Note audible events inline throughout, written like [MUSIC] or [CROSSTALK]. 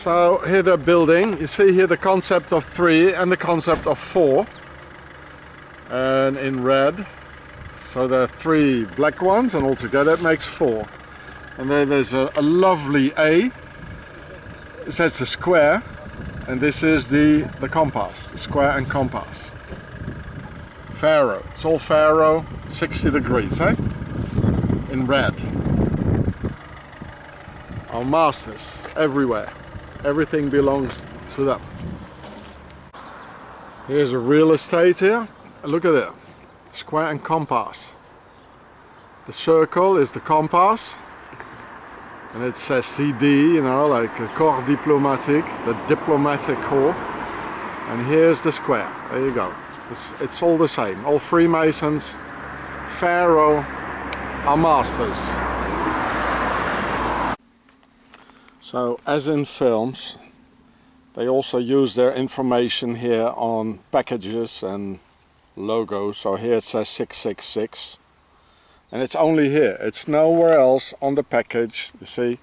So here they're building. You see here the concept of three and the concept of four. And in red. So there are three black ones and altogether it makes four. And then there's a, a lovely A. That's a square. And this is the, the compass, the square and compass. Pharaoh. It's all Pharaoh, 60 degrees, eh? In red. Our masters, everywhere. Everything belongs to them. Here's a real estate here. Look at it. Square and compass. The circle is the compass. And it says CD, you know, like a corps diplomatique, the diplomatic corps. And here's the square. There you go. It's, it's all the same. All Freemasons, Pharaoh are masters. So as in films, they also use their information here on packages and logos. So here it says 666 and it's only here. It's nowhere else on the package, you see,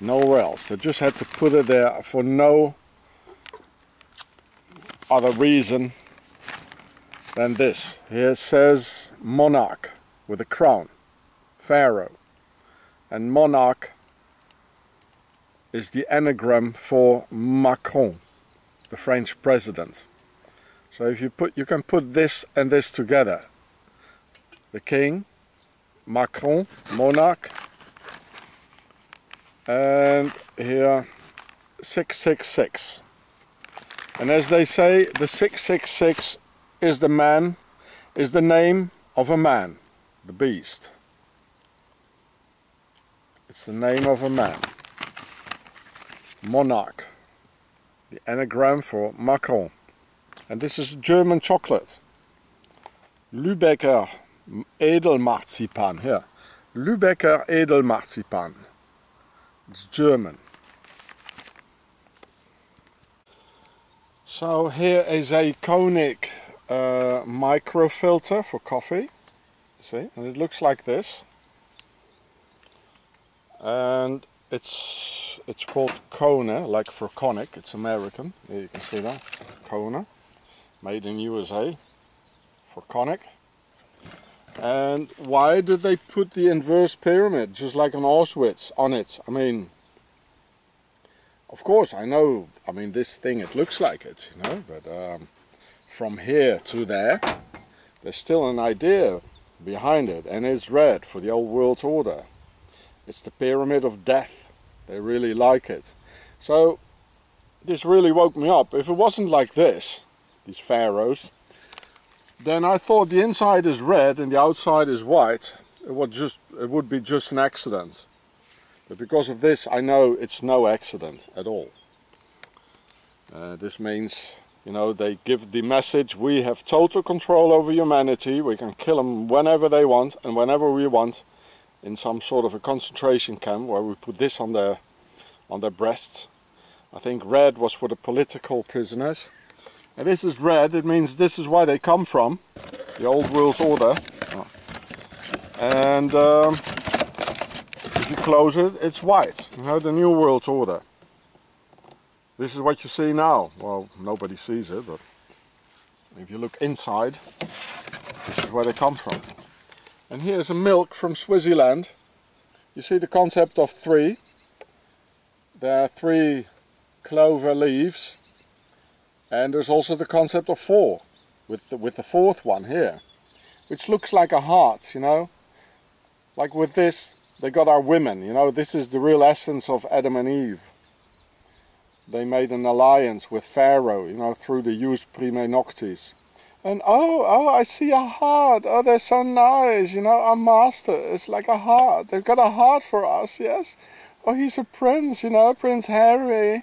nowhere else. They just had to put it there for no other reason than this. Here says monarch with a crown, pharaoh. And monarch is the anagram for Macron, the French president. So if you put, you can put this and this together. The king, Macron, monarch, and here 666. And as they say, the 666 is the man, is the name of a man, the beast. It's the name of a man monarch, the anagram for Macron. And this is German chocolate. Lübecker Edelmarzipan, here. Lübecker Edelmarzipan. It's German. So here is a Konig uh, microfilter for coffee. See, and it looks like this. And it's it's called Kona, like for Konig. It's American. There you can see that. Kona, made in USA for Konig. And why did they put the inverse pyramid, just like on Auschwitz, on it? I mean, of course, I know, I mean, this thing, it looks like it, you know, but um, from here to there, there's still an idea behind it, and it's red for the old world order. It's the pyramid of death. They really like it. So this really woke me up. If it wasn't like this, these pharaohs, then I thought the inside is red and the outside is white. It would just it would be just an accident. But because of this, I know it's no accident at all. Uh, this means, you know, they give the message we have total control over humanity. We can kill them whenever they want and whenever we want in some sort of a concentration camp where we put this on their on their breasts. I think red was for the political prisoners. And this is red, it means this is where they come from, the old world order. And um, if you close it, it's white, you know, the new world order. This is what you see now. Well, nobody sees it, but if you look inside, this is where they come from. And here's a milk from Swaziland. You see the concept of three. There are three clover leaves. And there's also the concept of four, with the, with the fourth one here. Which looks like a heart, you know. Like with this, they got our women, you know. This is the real essence of Adam and Eve. They made an alliance with Pharaoh, you know, through the Jus Primae Noctis. And oh, oh, I see a heart. Oh, they're so nice. You know, our master is like a heart. They've got a heart for us, yes? Oh, he's a prince, you know, Prince Harry.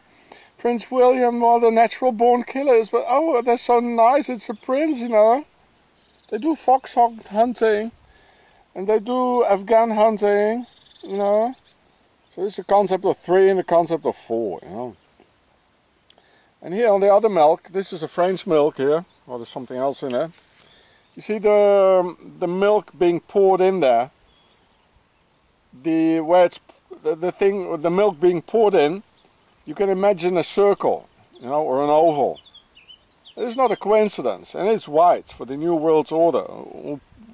Prince William, all the natural born killers. But oh, they're so nice. It's a prince, you know. They do fox hunting. And they do Afghan hunting, you know. So it's a concept of three and a concept of four, you know. And here on the other milk, this is a French milk here. Well, there's something else in there. You see the the milk being poured in there. The where it's the, the thing the milk being poured in. you can imagine a circle, you know, or an oval. It's not a coincidence, and it's white for the New World Order.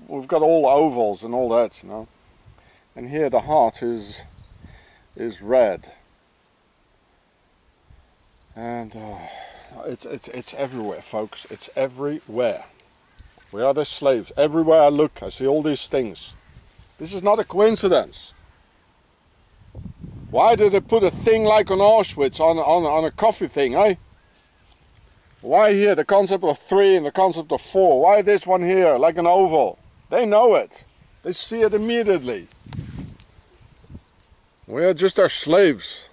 We've got all ovals and all that, you know. And here the heart is is red. And uh, it's it's it's everywhere, folks. It's everywhere. We are the slaves. Everywhere I look, I see all these things. This is not a coincidence. Why did they put a thing like an Auschwitz on, on, on a coffee thing, eh? Why here the concept of three and the concept of four? Why this one here, like an oval? They know it. They see it immediately. We are just our slaves.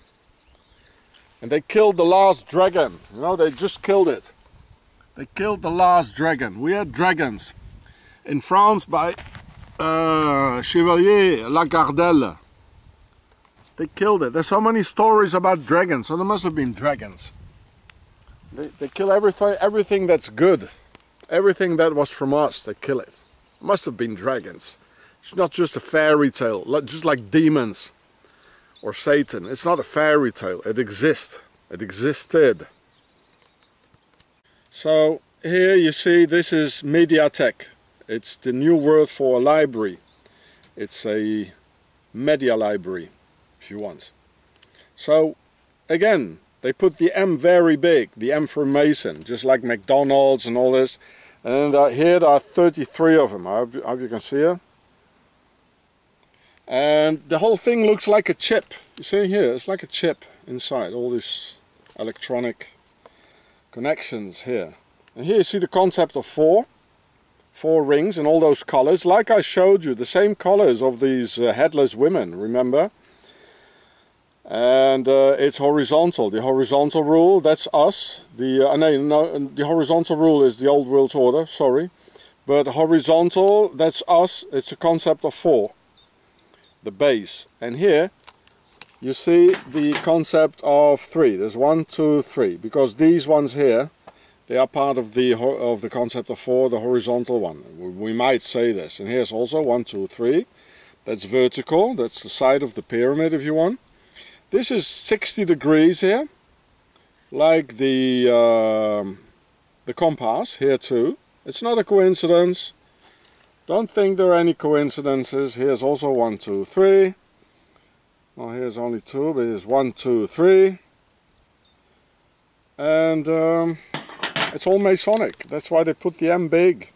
And they killed the last dragon. You know, they just killed it. They killed the last dragon. We had dragons. In France by uh, Chevalier Lagardelle. They killed it. There's so many stories about dragons, so there must have been dragons. They, they kill everything, everything that's good. Everything that was from us, they kill it. Must have been dragons. It's not just a fairy tale, just like demons or Satan. It's not a fairy tale. It exists. It existed. So here you see this is Mediatek. It's the new word for a library. It's a media library if you want. So again, they put the M very big, the M for Mason, just like McDonald's and all this. And uh, here there are 33 of them, I hope, I hope you can see it. And the whole thing looks like a chip. You see here, it's like a chip inside, all these electronic connections here. And here you see the concept of four, four rings and all those colors, like I showed you, the same colors of these uh, headless women, remember? and uh, it's horizontal. The horizontal rule, that's us. The uh, no, no, the horizontal rule is the old world order. Sorry, but horizontal, that's us. It's a concept of four, the base. And here, you see the concept of three. There's one, two, three, because these ones here, they are part of the of the concept of four, the horizontal one. We might say this. And here's also one, two, three. That's vertical. That's the side of the pyramid, if you want. This is 60 degrees here, like the, um, the compass here too. It's not a coincidence. Don't think there are any coincidences. Here's also one, two, three. Well, here's only two, but here's one, two, three. And um, it's all Masonic. That's why they put the M big.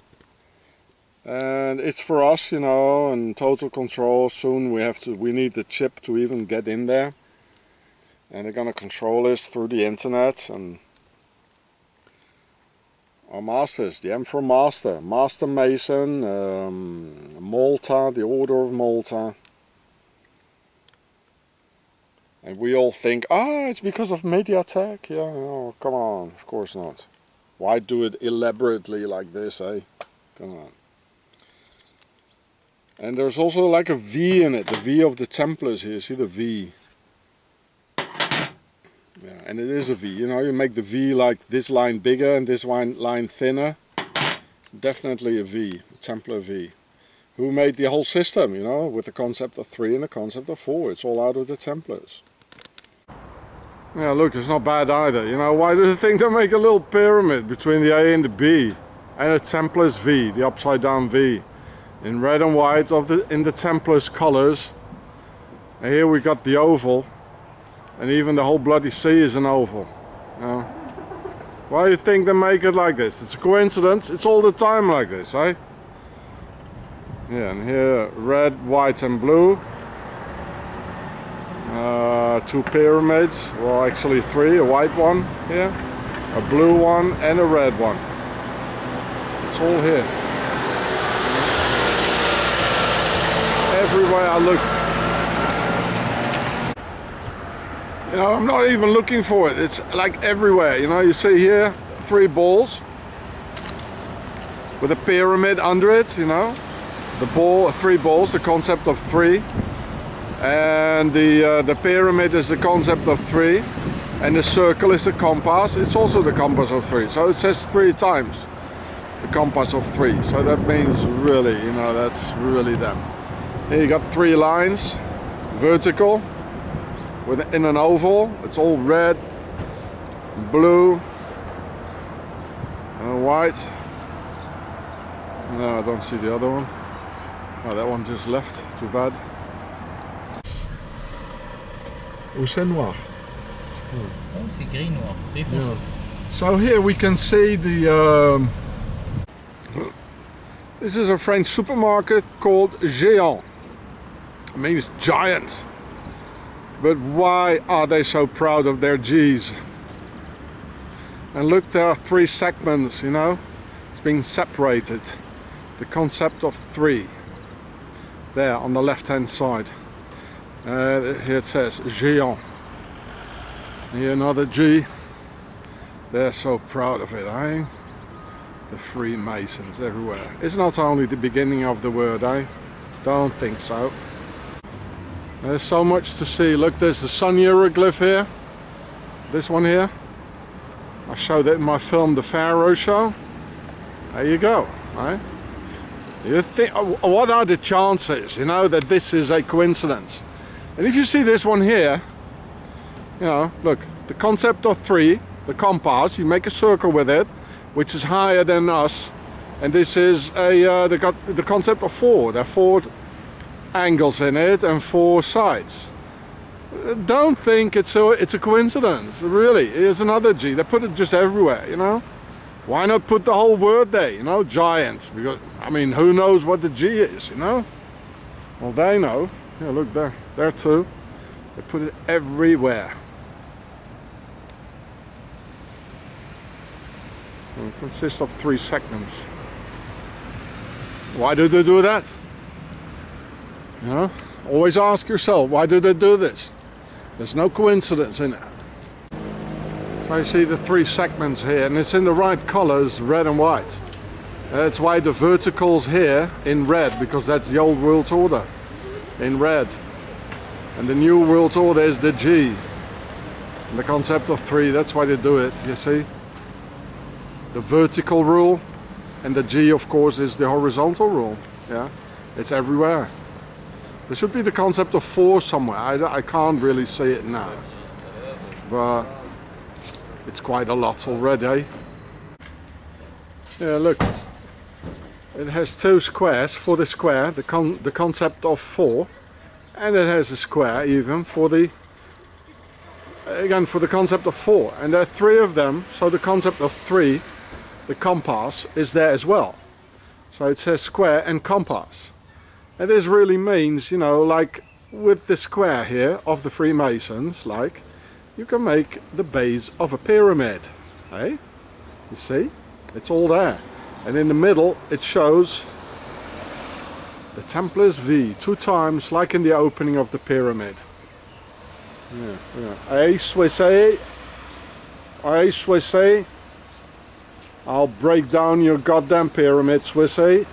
And it's for us, you know, and total control. Soon we have to, we need the chip to even get in there and they're gonna control this through the internet and our masters, the Emperor Master, Master Mason, um, Malta, the Order of Malta. And we all think, ah, it's because of Mediatek. Yeah, no, come on, of course not. Why do it elaborately like this, eh? Come on. And there's also like a V in it, the V of the Templars here, see the V. Yeah, and it is a V. You know, you make the V like this line bigger and this line, line thinner. Definitely a V, a Templar V. Who made the whole system, you know, with the concept of three and the concept of four. It's all out of the Templars. Yeah, look, it's not bad either. You know, why do you think they make a little pyramid between the A and the B? And a Templars V, the upside down V. In red and white of the in the Templars colors. And here we got the oval and even the whole bloody sea is an oval. Why do you think they make it like this? It's a coincidence. It's all the time like this, eh? Yeah, and here red, white and blue. Uh, two pyramids, well actually three, a white one here, a blue one and a red one. It's all here. Everywhere I look You know, I'm not even looking for it. It's like everywhere. You know, you see here three balls with a pyramid under it, you know. The ball, three balls, the concept of three. And the, uh, the pyramid is the concept of three. And the circle is the compass. It's also the compass of three. So it says three times the compass of three. So that means really, you know, that's really them. Here you got three lines, vertical, with in an oval. It's all red, blue, and white. No, I don't see the other one. Oh, that one just left. Too bad. Ou c'est noir. Oh, c'est gris noir. Gris. Yeah. So here we can see the. Um, this is a French supermarket called Géant. It means giant. But why are they so proud of their G's? And look, there are three segments, you know, it's being separated. The concept of three. There on the left hand side. Uh, here it says Géant. Here another G. They're so proud of it, eh? The Freemasons everywhere. It's not only the beginning of the word, eh? Don't think so. There's so much to see. Look, there's the sun hieroglyph here. This one here. I showed it in my film, The Pharaoh Show. There you go, right? You think, uh, what are the chances, you know, that this is a coincidence? And if you see this one here, you know, look, the concept of three, the compass, you make a circle with it, which is higher than us, and this is a uh, the, the concept of four. There are four angles in it and four sides. Don't think it's a it's a coincidence. Really, here's another G. They put it just everywhere, you know. Why not put the whole word there, you know, giants? Because I mean, who knows what the G is, you know? Well, they know. Yeah, look there, there too. They put it everywhere. It consists of three segments. Why do they do that? You know, always ask yourself, why do they do this? There's no coincidence in it. So you see the three segments here, and it's in the right colors, red and white. That's why the verticals here in red, because that's the old world order, in red. And the new world order is the G. And the concept of three, that's why they do it, you see? The vertical rule, and the G of course is the horizontal rule, yeah? It's everywhere. There should be the concept of four somewhere. I, I can't really see it now. But it's quite a lot already. Yeah, look. It has two squares for the square, the, con the concept of four. And it has a square even for the, again, for the concept of four. And there are three of them, so the concept of three, the compass, is there as well. So it says square and compass. And this really means, you know, like with the square here of the Freemasons, like, you can make the base of a pyramid. Hey? You see? It's all there. And in the middle it shows the Templars V, two times like in the opening of the pyramid. Yeah, yeah. Hey Swissy, eh? hey Swissy, eh? I'll break down your goddamn pyramid, Swissy.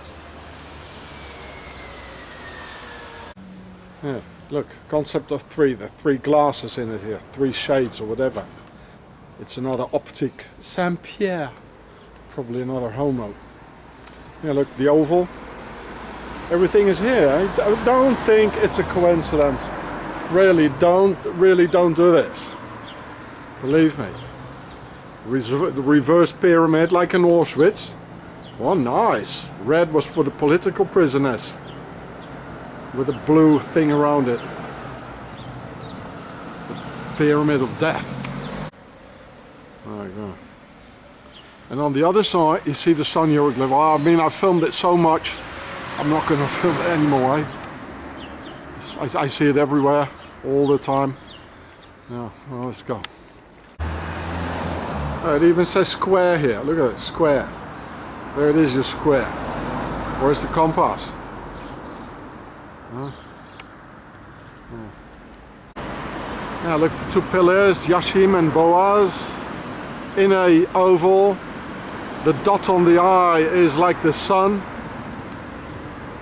Yeah, look, concept of three, the three glasses in it here, three shades or whatever. It's another optic. Saint Pierre, probably another homo. Yeah, look, the oval. Everything is here. I don't think it's a coincidence. Really, don't, really don't do this. Believe me. the reverse pyramid like in Auschwitz. Oh, nice. Red was for the political prisoners with a blue thing around it. The pyramid of death. There you go. And on the other side you see the sun hieroglyph. Oh, I mean I filmed it so much I'm not going [LAUGHS] to film it anymore. Eh? I, I, see it everywhere all the time. Yeah, well, let's go. Oh, it even says square here. Look at it, square. There it is, your square. Where's the compass? Yeah, look the two pillars, Jachin and Boaz, in a oval. The dot on the eye is like the sun.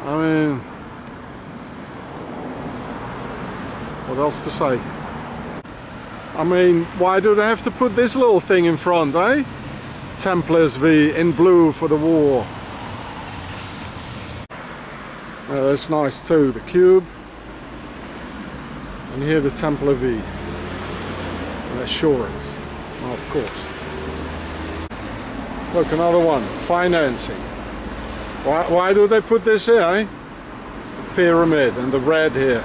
I mean, what else to say? I mean, why do they have to put this little thing in front, eh? Templars V in blue for the war. Uh, that's nice too, the cube. And here the Templar V. assurance. Well, of course. Look, another one. Financing. Why, why do they put this here, eh? pyramid and the red here.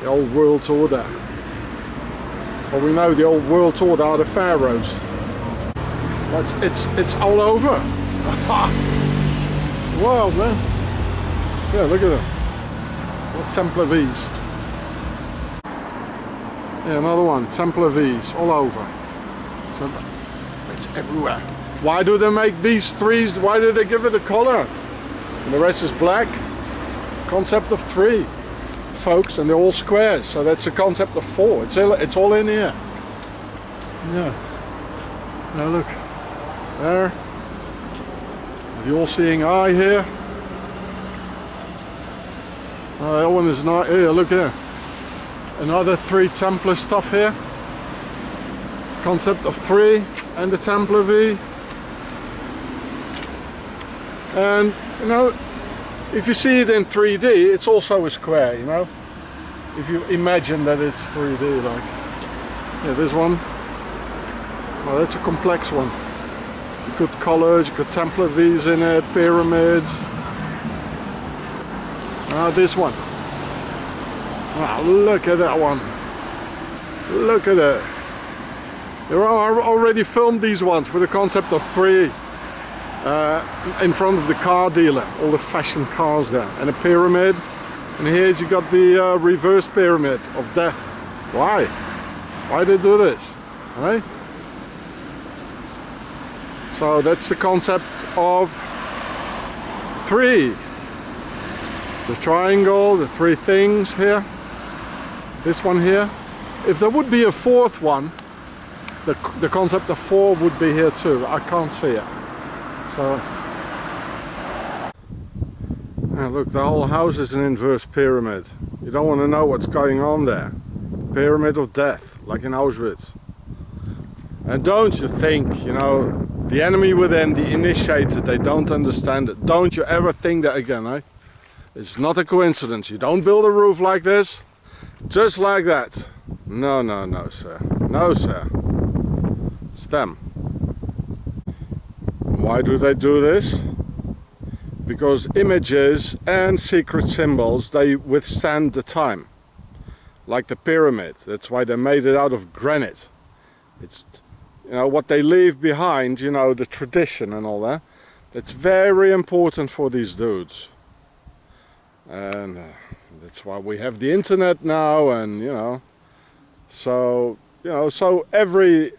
The old world order. Well, we know the old world order are the pharaohs. But it's it's all over. [LAUGHS] wow, man. Yeah, look at them. What Templar V's. Yeah, another one. Templar V's all over. So it's everywhere. Why do they make these threes? Why do they give it a color? And the rest is black. Concept of three, folks, and they're all squares. So that's the concept of four. It's all, it's all in here. Yeah. Now look. There. Have you all seeing eye here? That one is not here. Look here. Another three Templar stuff here. Concept of three and the Templar V. And you know, if you see it in 3D, it's also a square, you know. If you imagine that it's 3D, like yeah, this one. Well, that's a complex one. You got colors, you got Templar V's in it, pyramids. Ah, this one. Wow, look at that one. Look at it. There are already filmed these ones for the concept of three uh, in front of the car dealer. All the fashion cars there. And a pyramid. And here's you got the uh, reverse pyramid of death. Why? Why they do this? Right? So that's the concept of three. The triangle, the three things here. This one here. If there would be a fourth one, the, the concept of four would be here too. I can't see it. So, and look, the whole house is an inverse pyramid. You don't want to know what's going on there. Pyramid of death, like in Auschwitz. And don't you think, you know, the enemy within, the initiated, they don't understand it. Don't you ever think that again, eh? It's not a coincidence. You don't build a roof like this, just like that. No, no, no, sir. No, sir. It's them. Why do they do this? Because images and secret symbols, they withstand the time. Like the pyramid. That's why they made it out of granite. It's you know what they leave behind you know the tradition and all that it's very important for these dudes and uh, that's why we have the internet now and you know so you know so every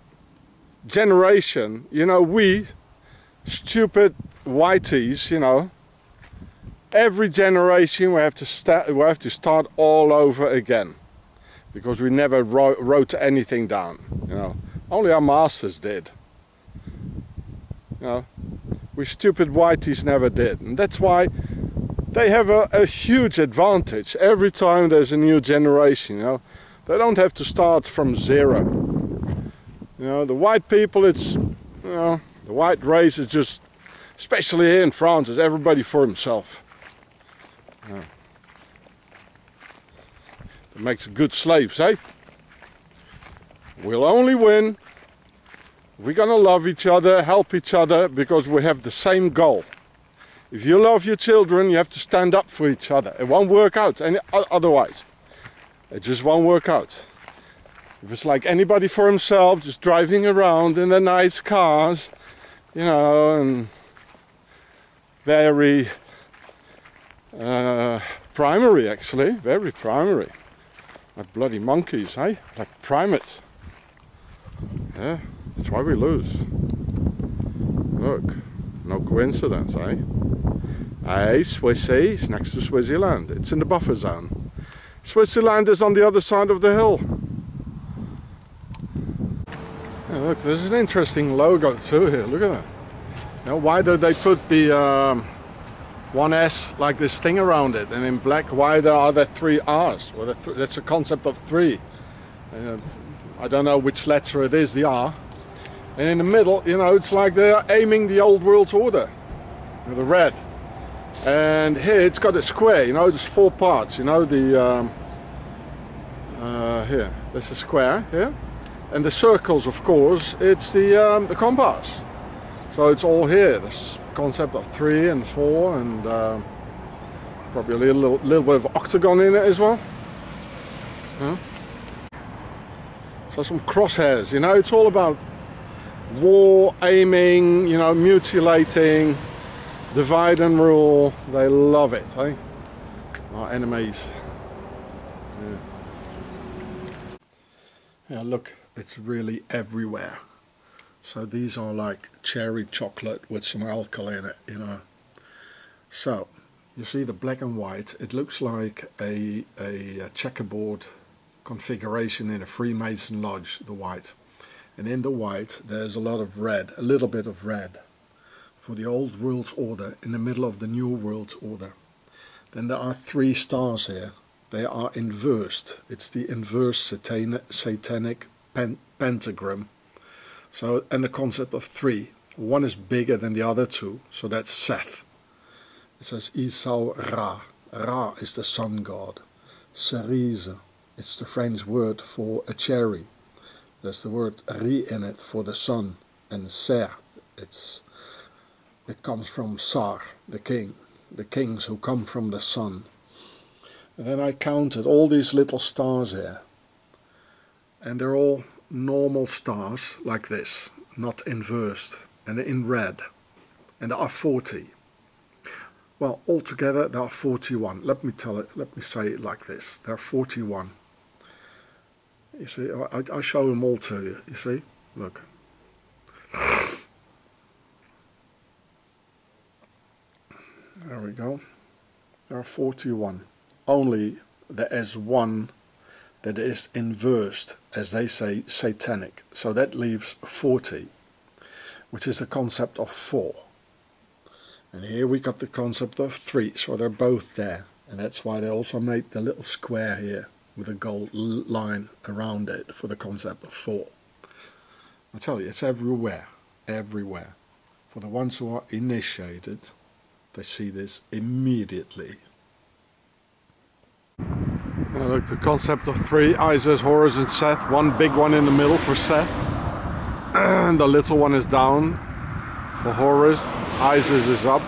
generation you know we stupid whiteys you know every generation we have to start we have to start all over again because we never wrote, wrote anything down you know only our masters did. You know, we stupid whiteys never did. And that's why they have a, a, huge advantage every time there's a new generation, you know. They don't have to start from zero. You know, the white people, it's, you know, the white race is just, especially here in France, is everybody for himself. Yeah. That makes good slaves, eh? We'll only win we're gonna love each other, help each other, because we have the same goal. If you love your children, you have to stand up for each other. It won't work out any, otherwise. It just won't work out. If it's like anybody for himself, just driving around in their nice cars, you know, and very uh, primary actually, very primary. Like bloody monkeys, eh? Like primates. Yeah. That's why we lose. Look, no coincidence, eh? Hey, Swissy, it's next to Swaziland. It's in the buffer zone. Switzerland is on the other side of the hill. Yeah, look, there's an interesting logo too here. Look at that. Now, why do they put the um, 1S like this thing around it? And in black, why are there three R's? Well, that's a concept of three. Uh, I don't know which letter it is, the R. And in the middle, you know, it's like they're aiming the old world order. The red. And here it's got a square, you know, there's four parts, you know, the, um, uh, here, there's a square here. And the circles, of course, it's the, um, the compass. So it's all here. This concept of three and four and uh, probably a little, little bit of octagon in it as well. So some crosshairs, you know, it's all about war, aiming, you know, mutilating, divide and rule. They love it, eh? Our enemies. Yeah. yeah, look, it's really everywhere. So these are like cherry chocolate with some alcohol in it, you know. So, you see the black and white, it looks like a, a, checkerboard configuration in a Freemason lodge, the white. And in the white there's a lot of red, a little bit of red for the old world order in the middle of the new world order. Then there are three stars here. They are inversed. It's the inverse satanic, satanic pen, pentagram. So, and the concept of three. One is bigger than the other two, so that's Seth. It says Esau Ra. Ra is the sun god. Cerise, it's the French word for a cherry. There's the word ri in it for the sun, and ser, it's it comes from Sar, the king, the kings who come from the sun. And then I counted all these little stars here, and they're all normal stars like this, not inversed, and in red. And there are 40. Well, altogether there are 41. Let me tell it, let me say it like this. There are 41. You see, I, I show them all to you, you see? Look. There we go. There are 41. Only there is one that is inversed, as they say, satanic. So that leaves 40, which is the concept of 4. And here we got the concept of 3, so they're both there. And that's why they also made the little square here with a gold line around it for the concept of 4. I tell you, it's everywhere, everywhere. For the ones who are initiated, they see this immediately. Uh, look, the concept of three, Isis, Horus and Seth. One big one in the middle for Seth. and [CLEARS THROAT] the little one is down for Horus. Isis is up.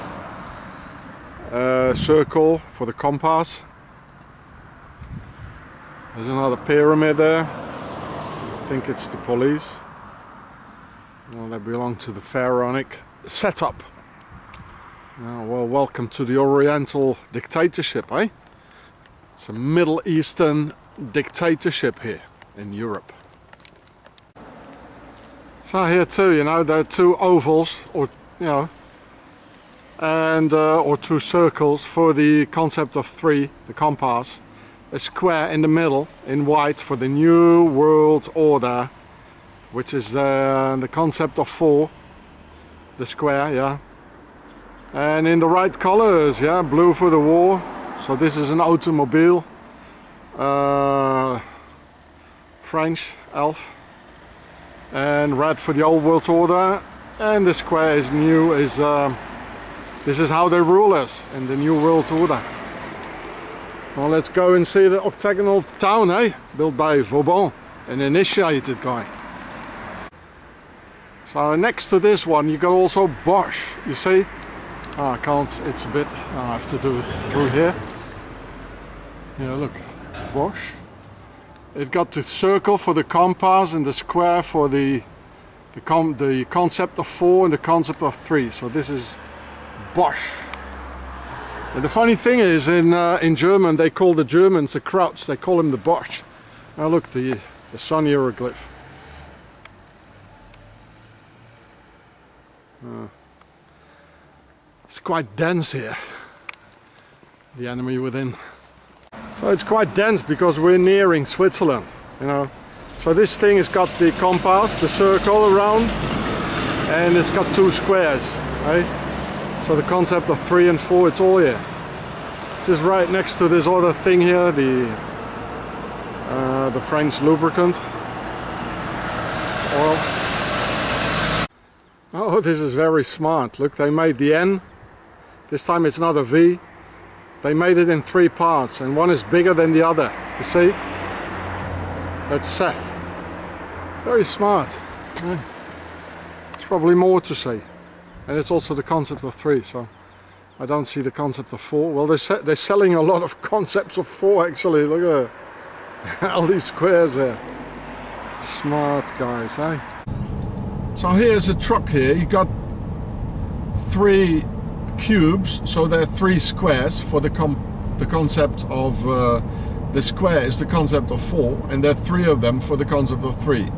Uh, circle for the compass. There's another pyramid there. I think it's the police. Well, they belong to the pharaonic setup. Well, welcome to the Oriental dictatorship, eh? It's a Middle Eastern dictatorship here in Europe. So here too, you know, there are two ovals, or you know, and uh, or two circles for the concept of three, the compass. A square in the middle in white for the New World Order, which is uh, the concept of four, the square, yeah. And in the right colors, yeah, blue for the war, so this is an automobile, uh, French elf, and red for the old world order, and the square is new. Is uh, this is how they rule us in the new world order. Well, let's go and see the octagonal town, eh? Built by Vauban, an initiated guy. So next to this one, you got also Bosch. You see? Oh, I can't. It's a bit. I have to do it through here. Yeah, look, Bosch. It got the circle for the compass and the square for the the, com the concept of four and the concept of three. So this is Bosch. And the funny thing is, in uh, in German, they call the Germans the Krauts. They call him the Bosch. Now look, the the sun hieroglyph. Uh, it's quite dense here. The enemy within. So it's quite dense because we're nearing Switzerland, you know. So this thing has got the compass, the circle around, and it's got two squares, right? So the concept of three and four, it's all here. Just right next to this other thing here, the uh, the French lubricant oil. Oh, this is very smart. Look, they made the N. This time it's not a V, they made it in three parts and one is bigger than the other. You see? That's Seth. Very smart. Yeah. It's probably more to say. And it's also the concept of three, so I don't see the concept of four. Well, they're, they're selling a lot of [LAUGHS] concepts of four actually. Look at [LAUGHS] all these squares there. Smart guys, eh? So here's a truck here. You got three cubes, so there are three squares for the com the concept of uh, the square is the concept of four, and there are three of them for the concept of three.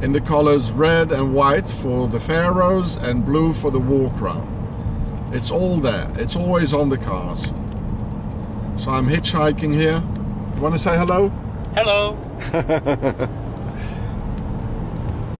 In the colors red and white for the pharaohs and blue for the war crown. It's all there. It's always on the cars. So I'm hitchhiking here. You want to say hello? Hello. [LAUGHS]